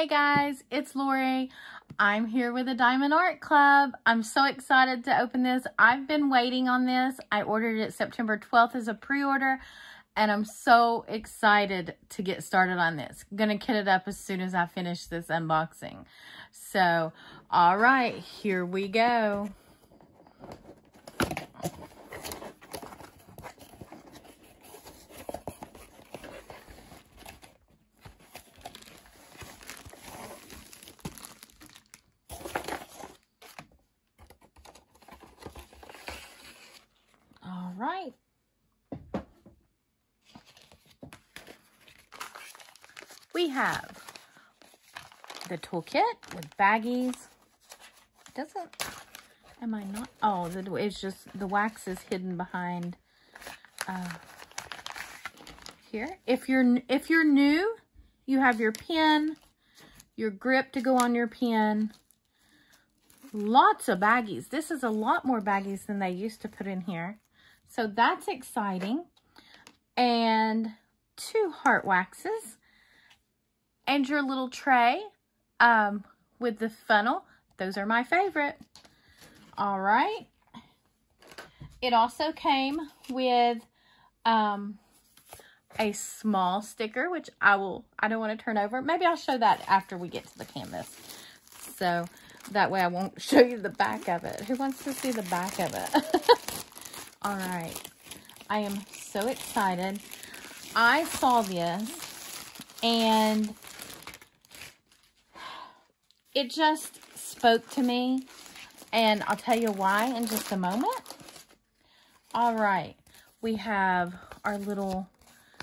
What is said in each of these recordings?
Hey guys, it's Lori. I'm here with the Diamond Art Club. I'm so excited to open this. I've been waiting on this. I ordered it September 12th as a pre-order and I'm so excited to get started on this. Gonna kit it up as soon as I finish this unboxing. So, all right, here we go. All right. We have the toolkit with baggies. Doesn't, am I not? Oh, the, it's just, the wax is hidden behind uh, here. If you're, if you're new, you have your pen, your grip to go on your pen, lots of baggies. This is a lot more baggies than they used to put in here. So that's exciting. And two heart waxes. And your little tray um, with the funnel. Those are my favorite. All right. It also came with um, a small sticker, which I will, I don't want to turn over. Maybe I'll show that after we get to the canvas. So that way I won't show you the back of it. Who wants to see the back of it? All right. I am so excited. I saw this and it just spoke to me and I'll tell you why in just a moment. All right. We have our little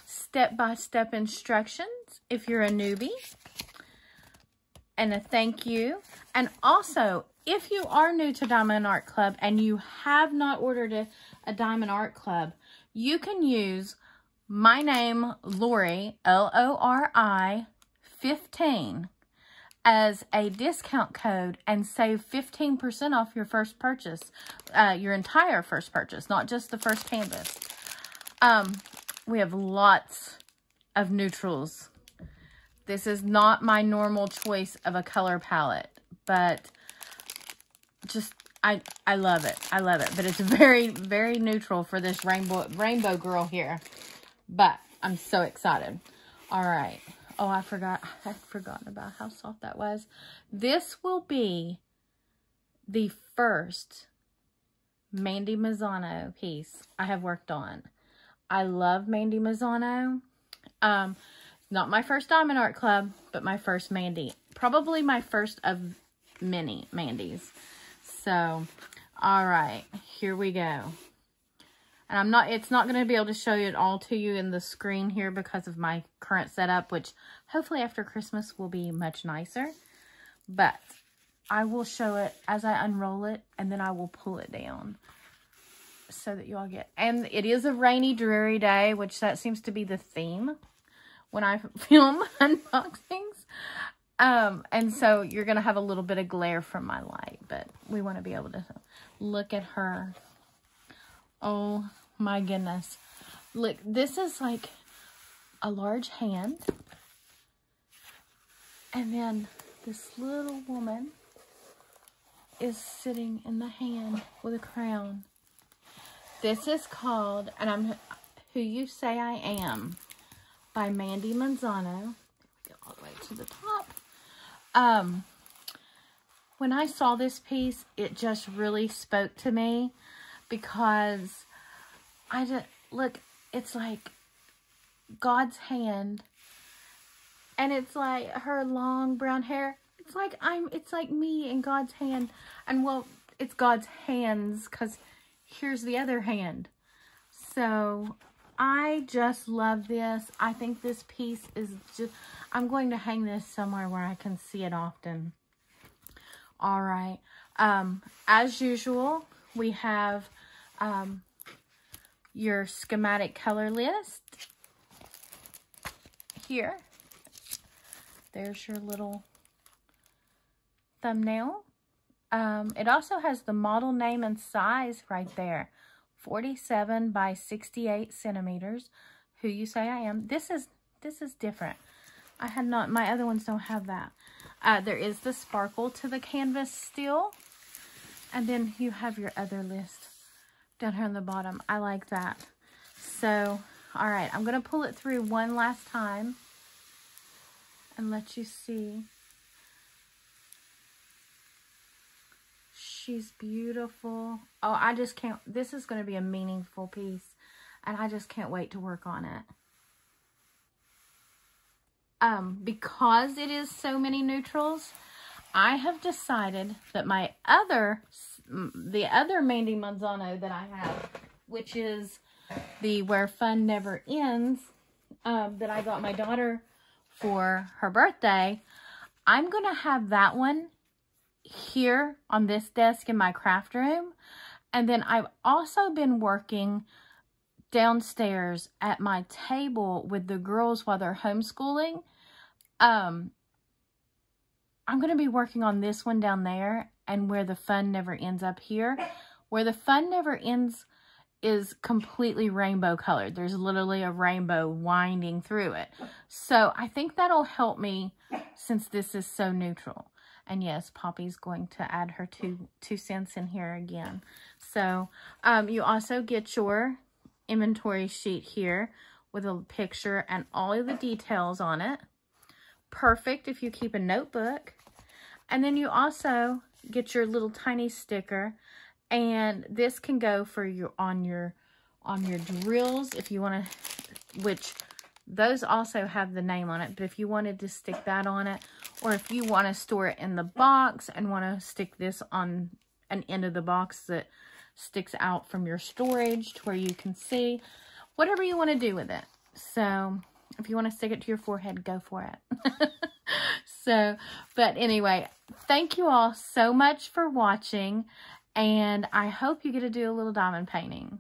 step-by-step -step instructions if you're a newbie and a thank you. And also, if you are new to Diamond Art Club and you have not ordered a, a Diamond Art Club, you can use my name, Lori, L-O-R-I, 15, as a discount code and save 15% off your first purchase, uh, your entire first purchase, not just the first canvas. Um, we have lots of neutrals. This is not my normal choice of a color palette, but just I I love it. I love it. But it's very, very neutral for this rainbow rainbow girl here. But I'm so excited. All right. Oh, I forgot. I forgotten about how soft that was. This will be the first Mandie Manzano piece I have worked on. I love Mandie Manzano. Um, not my first Diamond Art Club, but my first Mandie. Probably my first of many Mandies. So, all right, here we go. And I'm not, it's not going to be able to show it all to you in the screen here because of my current setup, which hopefully after Christmas will be much nicer. But I will show it as I unroll it and then I will pull it down so that you all get, and it is a rainy, dreary day, which that seems to be the theme when I film unboxings. Um, and so you're going to have a little bit of glare from my light, but we want to be able to look at her. Oh my goodness. Look, this is like a large hand. And then this little woman is sitting in the hand with a crown. This is called, and I'm Who You Say I Am by Mandie Manzano. Get all the way to the top. Um, when I saw this piece, it just really spoke to me because I just, look, it's like God's hand and it's like her long brown hair. It's like I'm, it's like me in God's hand. And well, it's God's hands because here's the other hand. So I just love this. I think this piece is just, I'm going to hang this somewhere where I can see it often. All right. Um, as usual, we have um, your schematic color list here. There's your little thumbnail. Um, it also has the model name and size right there. 47 by 68 centimeters. Who you say I am. This is this is different. I had not, my other ones don't have that. Uh, there is the sparkle to the canvas still. And then you have your other list down here on the bottom. I like that. So, all right, I'm going to pull it through one last time and let you see. She's beautiful. Oh, I just can't, this is going to be a meaningful piece and I just can't wait to work on it. Um, because it is so many neutrals, I have decided that my other, the other Mandie Manzano that I have, which is the Where Fun Never Ends, um, that I got my daughter for her birthday, I'm going to have that one here on this desk in my craft room. And then I've also been working downstairs at my table with the girls while they're homeschooling. Um, I'm going to be working on this one down there and where the fun never ends up here. Where the fun never ends is completely rainbow colored. There's literally a rainbow winding through it. So I think that'll help me since this is so neutral. And yes, Poppy's going to add her two, two cents in here again. So um, you also get your inventory sheet here with a picture and all of the details on it. Perfect if you keep a notebook. And then you also get your little tiny sticker and this can go for your on your on your drills if you want to which those also have the name on it but if you wanted to stick that on it or if you want to store it in the box and want to stick this on an end of the box that sticks out from your storage to where you can see whatever you want to do with it so if you want to stick it to your forehead go for it so but anyway thank you all so much for watching and I hope you get to do a little diamond painting.